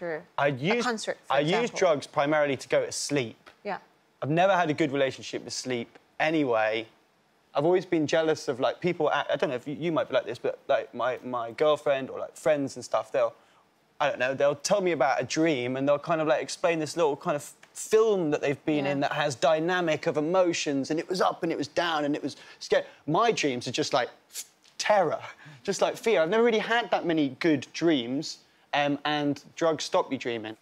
after I a use concert, for I example? use drugs primarily to go to sleep. Yeah. I've never had a good relationship with sleep anyway. I've always been jealous of like people. I don't know if you, you might be like this, but like my, my girlfriend or like friends and stuff, they'll, I don't know, they'll tell me about a dream and they'll kind of like explain this little kind of film that they've been Yeah. in that has dynamic of emotions and it was up and it was down and it was scary. My dreams are just like terror, just like fear. I've never really had that many good dreams um, and drugs stop you dreaming.